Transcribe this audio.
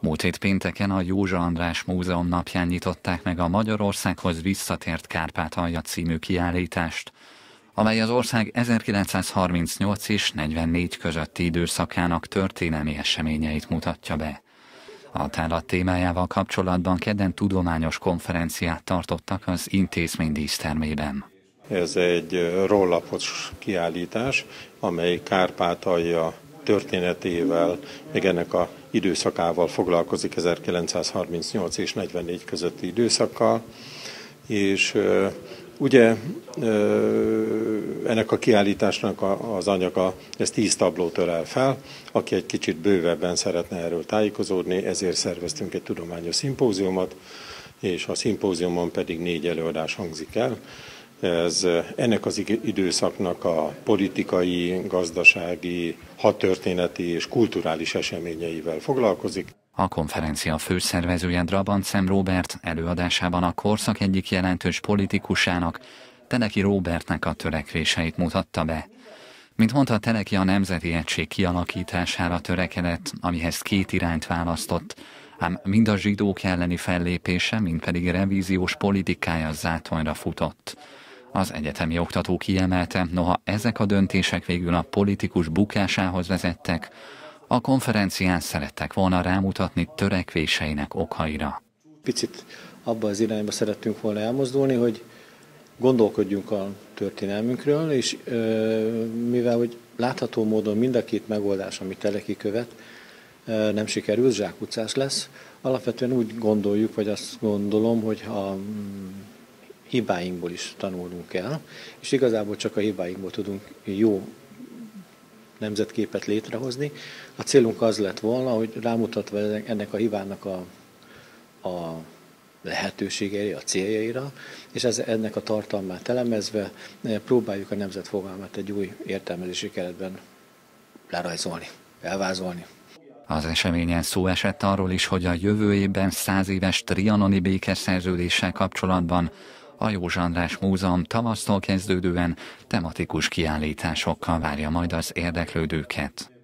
Múlt hét pénteken a Józsa András Múzeum napján nyitották meg a Magyarországhoz visszatért Kárpátalja című kiállítást, amely az ország 1938 és 44 közötti időszakának történelmi eseményeit mutatja be. A tárlat témájával kapcsolatban kedden tudományos konferenciát tartottak az intézmény dísztermében. Ez egy rollapos kiállítás, amely Kárpátalja történetével, még ennek a időszakával foglalkozik 1938 és 44 közötti időszakkal, és ugye ennek a kiállításnak az anyaga, ez tíz tablót ölel fel, aki egy kicsit bővebben szeretne erről tájékozódni, ezért szerveztünk egy tudományos szimpóziumot, és a szimpóziumon pedig négy előadás hangzik el. Ez ennek az időszaknak a politikai, gazdasági, hadtörténeti és kulturális eseményeivel foglalkozik. A konferencia főszervezője Szem Robert előadásában a korszak egyik jelentős politikusának, Teleki Robertnek a törekvéseit mutatta be. Mint mondta, Teleki a Nemzeti Egység kialakítására törekedett, amihez két irányt választott, ám mind a zsidók elleni fellépése, mind pedig revíziós politikája zátonyra futott. Az egyetemi oktató kiemelte, noha ezek a döntések végül a politikus bukásához vezettek, a konferencián szerettek volna rámutatni törekvéseinek okaira. Picit abba az irányba szerettünk volna elmozdulni, hogy gondolkodjunk a történelmünkről, és mivel hogy látható módon mind a két megoldás, amit Teleki követ, nem sikerül, zsákutcás lesz. Alapvetően úgy gondoljuk, vagy azt gondolom, hogy ha mm, hibáinkból is tanulnunk kell, és igazából csak a hibáinkból tudunk jó nemzetképet létrehozni. A célunk az lett volna, hogy rámutatva ennek a hibának a, a lehetőségeire, a céljaira, és ez, ennek a tartalmát elemezve eh, próbáljuk a nemzetfogalmat egy új értelmezési keretben lerajzolni, elvázolni. Az eseményen szó esett arról is, hogy a jövő évben száz éves trianoni békeszerződéssel kapcsolatban a József András Múzeum tavasztól kezdődően tematikus kiállításokkal várja majd az érdeklődőket.